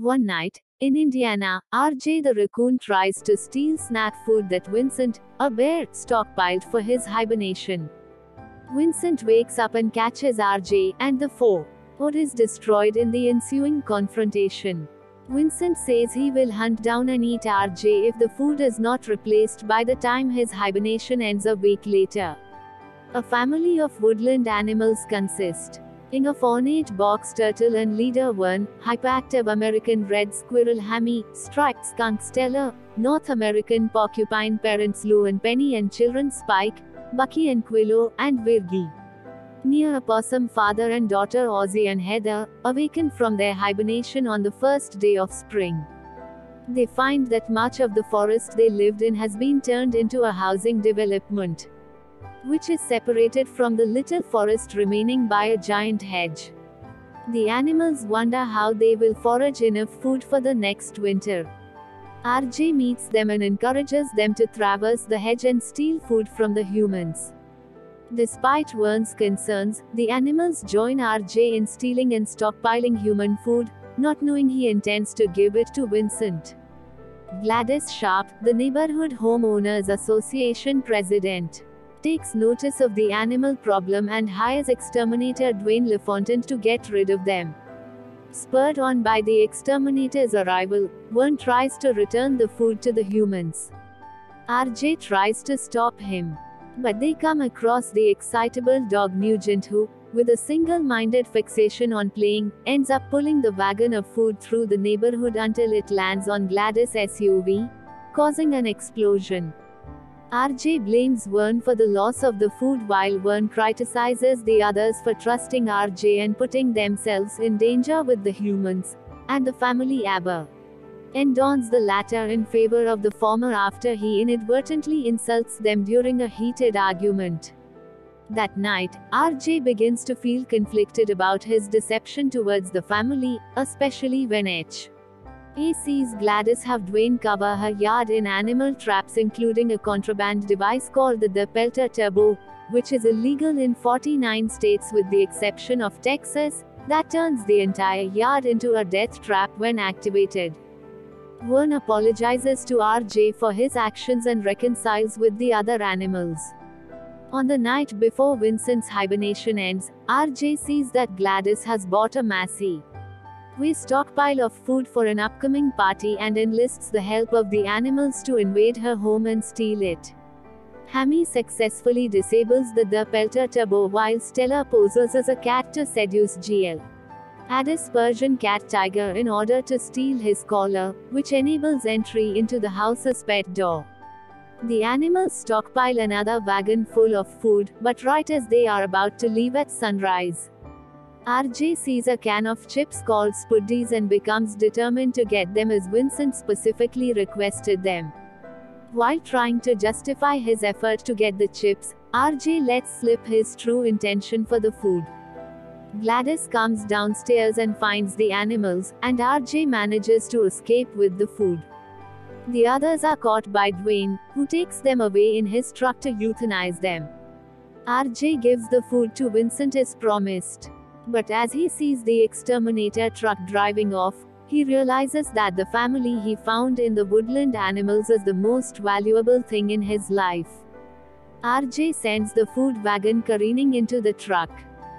One night, in Indiana, RJ the raccoon tries to steal snack food that Vincent, a bear, stockpiled for his hibernation. Vincent wakes up and catches RJ, and the foe is destroyed in the ensuing confrontation. Vincent says he will hunt down and eat RJ if the food is not replaced by the time his hibernation ends a week later. A family of woodland animals consist in a ornate box turtle and leader one, hyperactive American red squirrel Hammy, striped skunk Stella, North American porcupine parents Lou and Penny and children Spike, Bucky and Quillo, and Virgie. Near a possum father and daughter Ozzy and Heather, awaken from their hibernation on the first day of spring. They find that much of the forest they lived in has been turned into a housing development which is separated from the little forest remaining by a giant hedge. The animals wonder how they will forage enough food for the next winter. RJ meets them and encourages them to traverse the hedge and steal food from the humans. Despite Verne's concerns, the animals join RJ in stealing and stockpiling human food, not knowing he intends to give it to Vincent. Gladys Sharp, the Neighborhood Homeowners Association president, takes notice of the animal problem and hires exterminator Dwayne LaFontant to get rid of them. Spurred on by the exterminator's arrival, Verne tries to return the food to the humans. RJ tries to stop him. But they come across the excitable dog Nugent who, with a single-minded fixation on playing, ends up pulling the wagon of food through the neighborhood until it lands on Gladys' SUV, causing an explosion. RJ blames Verne for the loss of the food while Verne criticizes the others for trusting RJ and putting themselves in danger with the humans and the family Aber. Endowns the latter in favor of the former after he inadvertently insults them during a heated argument. That night, RJ begins to feel conflicted about his deception towards the family, especially when H. Sees Gladys have Dwayne cover her yard in animal traps including a contraband device called the Pelter Turbo, which is illegal in 49 states with the exception of Texas, that turns the entire yard into a death trap when activated. Verne apologizes to RJ for his actions and reconciles with the other animals. On the night before Vincent's hibernation ends, RJ sees that Gladys has bought a Massey we stockpile of food for an upcoming party and enlists the help of the animals to invade her home and steal it. Hammy successfully disables the Depelter Turbo while Stella poses as a cat to seduce GL. Add a Persian cat tiger in order to steal his collar, which enables entry into the house's pet door. The animals stockpile another wagon full of food, but right as they are about to leave at sunrise, RJ sees a can of chips called Spuddies and becomes determined to get them as Vincent specifically requested them. While trying to justify his effort to get the chips, RJ lets slip his true intention for the food. Gladys comes downstairs and finds the animals, and RJ manages to escape with the food. The others are caught by Dwayne, who takes them away in his truck to euthanize them. RJ gives the food to Vincent as promised. But as he sees the exterminator truck driving off, he realizes that the family he found in the woodland animals is the most valuable thing in his life. RJ sends the food wagon careening into the truck,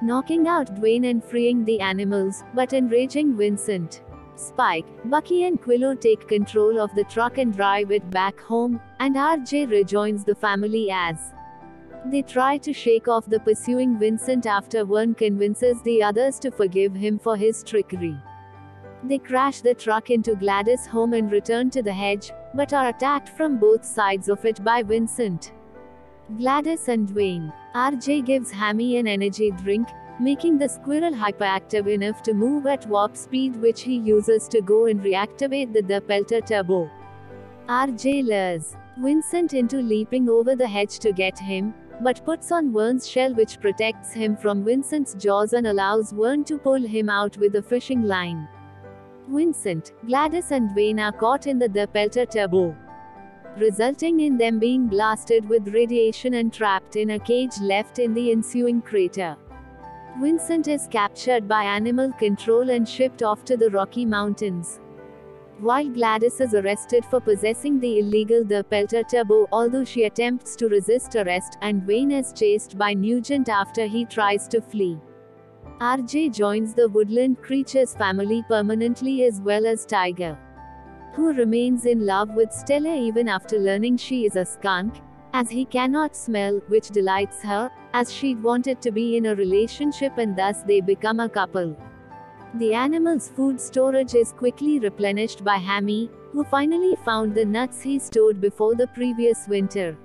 knocking out Dwayne and freeing the animals, but enraging Vincent. Spike, Bucky and Quillo take control of the truck and drive it back home, and RJ rejoins the family as they try to shake off the pursuing Vincent after one convinces the others to forgive him for his trickery. They crash the truck into Gladys' home and return to the hedge, but are attacked from both sides of it by Vincent. Gladys and Dwayne. RJ gives Hammy an energy drink, making the squirrel hyperactive enough to move at warp speed which he uses to go and reactivate the, the Pelter Turbo. RJ lures Vincent into leaping over the hedge to get him, but puts on Verne's shell which protects him from Vincent's jaws and allows Vern to pull him out with a fishing line. Vincent, Gladys and Dwayne are caught in the, the Pelter Turbo, resulting in them being blasted with radiation and trapped in a cage left in the ensuing crater. Vincent is captured by animal control and shipped off to the Rocky Mountains. While Gladys is arrested for possessing the illegal Depelter Turbo, although she attempts to resist arrest, and Dwayne is chased by Nugent after he tries to flee. RJ joins the woodland creature's family permanently as well as Tiger, who remains in love with Stella even after learning she is a skunk, as he cannot smell, which delights her, as she'd wanted to be in a relationship and thus they become a couple. The animal's food storage is quickly replenished by Hammy, who finally found the nuts he stored before the previous winter.